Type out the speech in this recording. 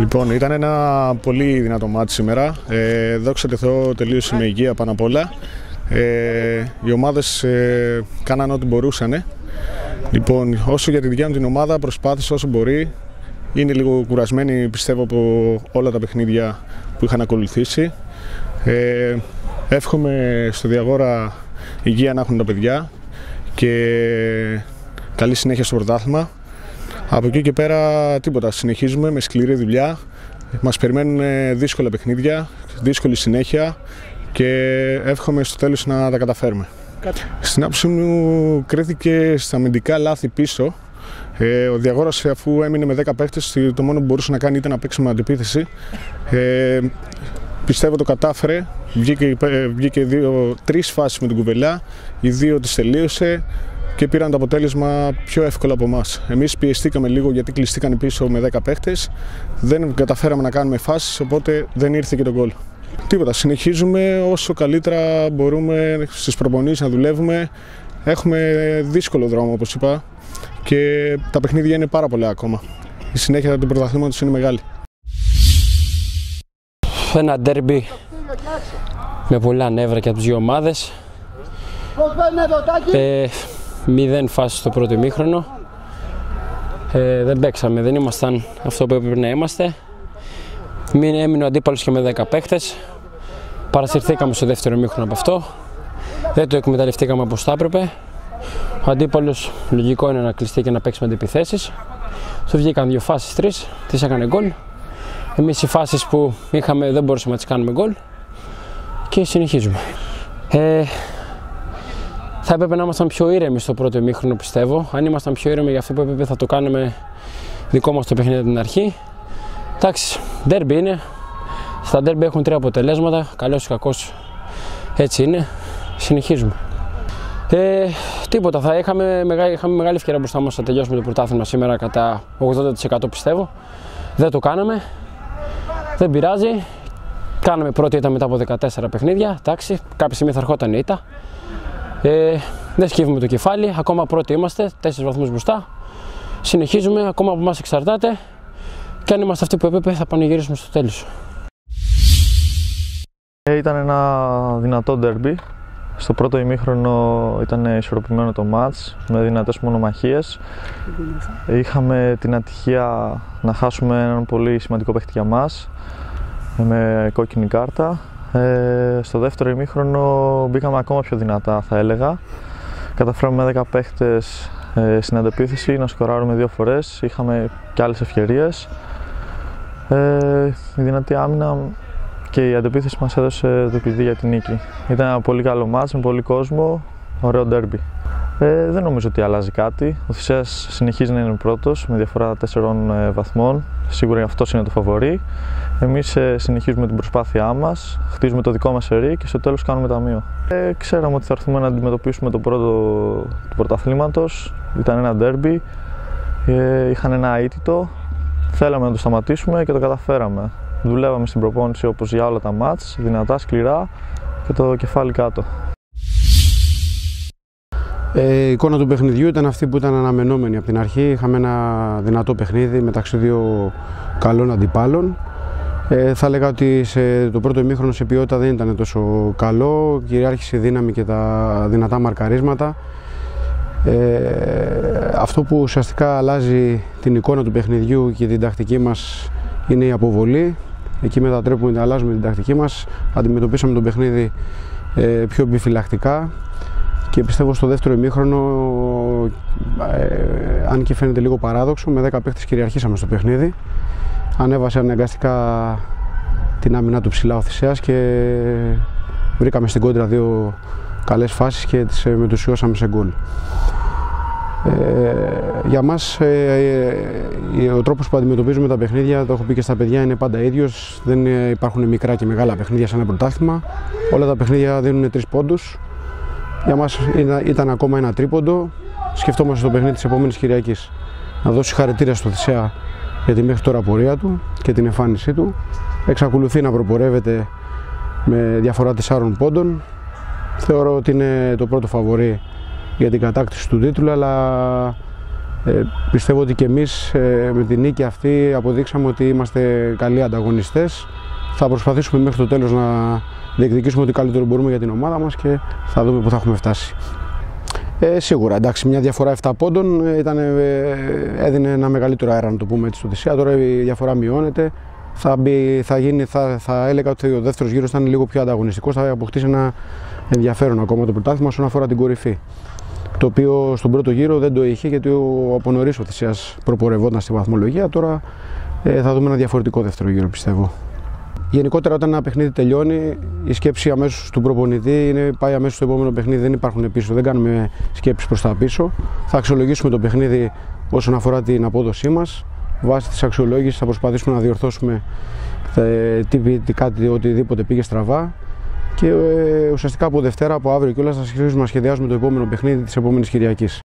Λοιπόν, ήταν ένα πολύ δυνατό μάτι σήμερα. Ε, δόξα τω Θεώ τελείωσε με υγεία πάνω απ' όλα. Ε, οι ομάδες ε, κάναν ό,τι μπορούσαν. Λοιπόν, όσο για τη δικιά μου την ομάδα προσπάθησε όσο μπορεί. Είναι λίγο κουρασμένη πιστεύω από όλα τα παιχνίδια που είχαν ακολουθήσει. Ε, εύχομαι στο Διαγόρα υγεία να έχουν τα παιδιά και καλή συνέχεια στο πρωτάθλημα. Από εκεί και πέρα τίποτα. Συνεχίζουμε με σκληρή δουλειά. Μας περιμένουν δύσκολα παιχνίδια, δύσκολη συνέχεια και εύχομαι στο τέλος να τα καταφέρουμε. Στην άποψή μου κρίθηκε στα αμυντικά λάθη πίσω. Ε, ο Διαγόρας αφού έμεινε με 10 παίχτες το μόνο που μπορούσε να κάνει ήταν να παίξει με αντιπίθεση. Ε, πιστεύω το κατάφερε. Βγήκε, ε, βγήκε δύο, τρεις φάσεις με την κουβελιά. Οι δύο τις τελείωσε και πήραν το αποτέλεσμα πιο εύκολα από εμάς. Εμείς πιεστήκαμε λίγο γιατί κλειστήκαν πίσω με 10 παίχτε. Δεν καταφέραμε να κάνουμε φάσεις, οπότε δεν ήρθε και το γκολ. Τίποτα. Συνεχίζουμε όσο καλύτερα μπορούμε στις προπονήσεις να δουλεύουμε. Έχουμε δύσκολο δρόμο, όπως είπα, και τα παιχνίδια είναι πάρα πολλά ακόμα. Η συνέχεια του πρωταθλήματος είναι μεγάλη. Ένα ντέρμπι με πολλά νεύρα και από τις δύο ομάδες. Ε, μηδέν φάσει στο πρώτο ημίχρονο. Ε, δεν παίξαμε, δεν ήμασταν αυτό που έπρεπε να είμαστε. Μην έμεινε ο αντίπαλος και με 10 παίχτε. Παρασυρθήκαμε στο δεύτερο ημίχρονο από αυτό. Δεν το εκμεταλλευτήκαμε όπως θα έπρεπε. Ο αντίπαλος λογικό είναι να κλειστεί και να παίξει με αντιπιθέσεις. Του βγήκαν δύο φάσεις, τρεις, τις έκανε γκολ. Εμείς οι φάσεις που είχαμε δεν μπορούσαμε να τις κάνουμε γκολ. Και συνεχίζουμε. Ε, θα έπρεπε να ήμασταν πιο ήρεμοι στο πρώτο ημίχρονο, πιστεύω. Αν ήμασταν πιο ήρεμοι για αυτό που έπρεπε, θα το κάνουμε δικό μας το παιχνίδι από την αρχή. Εντάξει, ντέρμπι είναι. Στα ντέρμπι έχουν τρία αποτελέσματα. Καλός ή κακός έτσι είναι. Συνεχίζουμε. Ε, τίποτα, θα είχαμε μεγάλη, είχαμε μεγάλη ευκαιρία μπροστά μας να τελειώσουμε το πρωτάθλημα σήμερα κατά 80% πιστεύω. Δεν το κάναμε. Δεν πειράζει. Κάναμε πρώτη ήττα μετά από 14 παιχνίδια. Εντάξει, κάποια στιγμή θα ερχόταν η ήττα. Ε, δεν σκύβουμε το κεφάλι, ακόμα πρώτοι είμαστε, 4 βαθμούς μπροστά. Συνεχίζουμε, ακόμα από εμά εξαρτάται και αν είμαστε αυτοί που έπρεπε θα πανηγυρίσουμε στο τέλος. Ε, ήταν ένα δυνατό ντερμπι. Στο πρώτο ημίχρονο ήταν ισορροπημένο το μάτς με δυνατές μονομαχίες. Είχαμε την ατυχία να χάσουμε έναν πολύ σημαντικό παίχτη για μας με κόκκινη κάρτα ε, στο δεύτερο ημίχρονο μπήκαμε ακόμα πιο δυνατά θα έλεγα. Καταφέραμε με 10 παίχτες ε, στην αντεπίθεση να σκοράρουμε δύο φορές. Είχαμε και άλλες ευκαιρίες. Ε, η δυνατή άμυνα και η αντεπίθεση μας έδωσε το κλειδί για την νίκη. Ήταν ένα πολύ καλό μάτς με πολύ κόσμο, ωραίο ντέρμπι. Ε, δεν νομίζω ότι αλλάζει κάτι. Ο Θησέας συνεχίζει να είναι πρώτος με διαφορά 4 ε, βαθμών. Σίγουρα αυτό είναι το φαβορή. Εμείς ε, συνεχίζουμε την προσπάθειά μας, χτίζουμε το δικό μας σερί και στο τέλος κάνουμε ταμείο. Ε, ξέραμε ότι θα έρθουμε να αντιμετωπίσουμε το πρώτο του πρωταθλήματος. Ήταν ένα ντέρμπι. Ε, είχαν ένα αίτητο. Θέλαμε να το σταματήσουμε και το καταφέραμε. Δουλεύαμε στην προπόνηση όπως για όλα τα μάτς, δυνατά, σκληρά και το κεφάλι κάτω. Ε, η εικόνα του παιχνιδιού ήταν αυτή που ήταν αναμενόμενη από την αρχή. Είχαμε ένα δυνατό παιχνίδι μεταξύ δύο καλών αντιπάλων. Ε, θα έλεγα ότι σε το πρώτο ημίχρονο σε ποιότητα δεν ήταν τόσο καλό. Κυριάρχησε η δύναμη και τα δυνατά μαρκαρίσματα. Ε, αυτό που ουσιαστικά αλλάζει την εικόνα του παιχνιδιού και την τακτική μας είναι η αποβολή. Εκεί μετατρέπουμε, αλλάζουμε την τακτική μας. Αντιμετωπίσαμε το παιχνίδι ε, πιο επιφυλακτικά και πιστεύω στο δεύτερο ημίχρονο, ε, αν και φαίνεται λίγο παράδοξο, με 10 παίχτες κυριαρχήσαμε στο παιχνίδι. Ανέβασε αναγκαστικά την άμυνα του ψηλά ο Θησέας και βρήκαμε στην κόντρα δύο καλές φάσεις και τις ε, μετουσιώσαμε σε γκολ. Ε, για μας ε, ε, ο τρόπος που αντιμετωπίζουμε τα παιχνίδια, το έχω πει και στα παιδιά, είναι πάντα ίδιος. Δεν υπάρχουν μικρά και μεγάλα παιχνίδια σαν ένα πρωτάθλημα. Όλα τα παιχνίδια δίνουν τρεις πόντους για μας ήταν ακόμα ένα τρίποντο. Σκεφτόμαστε το παιχνίδι της επόμενης Κυριακής. Να δώσει χαρακτήρα στο Θησέα για τη μέχρι τώρα πορεία του και την εμφάνισή του. Εξακολουθεί να προπορεύεται με διαφορά τεσσάρων πόντων. Θεωρώ ότι είναι το πρώτο φαβορή για την κατάκτηση του τίτλου, αλλά Ε, πιστεύω ότι και εμείς ε, με την νίκη αυτή αποδείξαμε ότι είμαστε καλοί ανταγωνιστές. Θα προσπαθήσουμε μέχρι το τέλος να διεκδικήσουμε ό,τι καλύτερο μπορούμε για την ομάδα μας και θα δούμε πού θα έχουμε φτάσει. Ε, σίγουρα, εντάξει, μια διαφορά 7 πόντων ε, ήταν, ε, έδινε ένα μεγαλύτερο αέρα, να το πούμε έτσι, στο Θησία. Τώρα η διαφορά μειώνεται. Θα, μπει, θα, γίνει, θα, θα έλεγα ότι ο δεύτερος γύρος θα είναι λίγο πιο ανταγωνιστικός. Θα αποκτήσει ένα ενδιαφέρον ακόμα το πρωτάθλημα όσον αφορά την κορυφή. Το οποίο στον πρώτο γύρο δεν το είχε γιατί ο από νωρίς ο Θησία προπορευόταν στη βαθμολογία. Τώρα ε, θα δούμε ένα διαφορετικό δεύτερο γύρο, πιστεύω. Γενικότερα, όταν ένα παιχνίδι τελειώνει, η σκέψη αμέσως του προπονητή είναι πάει αμέσως στο επόμενο παιχνίδι. Δεν υπάρχουν πίσω, δεν κάνουμε σκέψεις προς τα πίσω. Θα αξιολογήσουμε το παιχνίδι όσον αφορά την απόδοσή μας. Βάσει της αξιολόγησης θα προσπαθήσουμε να διορθώσουμε ε, τι, τι, κάτι, οτιδήποτε πήγε στραβά. Και ε, ουσιαστικά από Δευτέρα, από αύριο κιόλας, θα συνεχίσουμε να σχεδιάζουμε το επόμενο παιχνίδι της επόμενης Κυριακής.